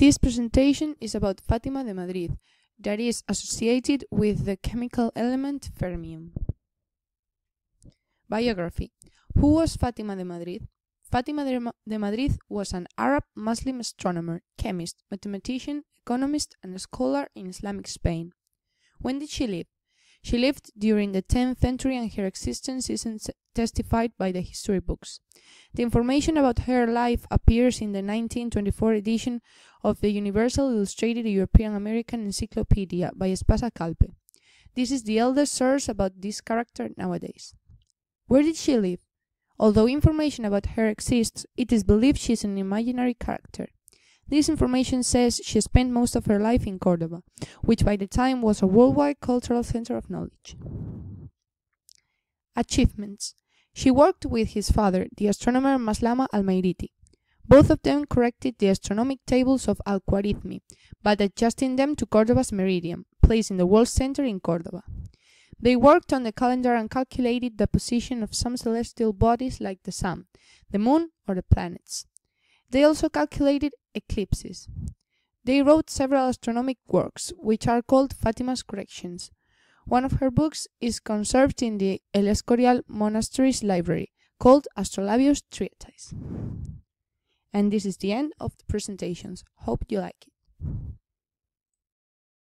This presentation is about Fatima de Madrid, that is associated with the chemical element fermium. Biography Who was Fatima de Madrid? Fatima de Madrid was an Arab Muslim astronomer, chemist, mathematician, economist, and scholar in Islamic Spain. When did she live? She lived during the 10th century and her existence is testified by the history books. The information about her life appears in the 1924 edition of the Universal Illustrated European American Encyclopedia by Espasa Calpe. This is the eldest source about this character nowadays. Where did she live? Although information about her exists, it is believed she is an imaginary character. This information says she spent most of her life in Cordoba, which by the time was a worldwide cultural center of knowledge. Achievements She worked with his father, the astronomer Maslama al-Majriti. Both of them corrected the astronomic tables of Al-Khwarizmi, but adjusting them to Cordoba's meridian, placed in the world center in Cordoba. They worked on the calendar and calculated the position of some celestial bodies like the sun, the moon, or the planets. They also calculated eclipses. They wrote several astronomic works, which are called Fatima's Corrections. One of her books is conserved in the El Escorial Monastery's library, called Astrolabius Treatise. And this is the end of the presentations. Hope you like it.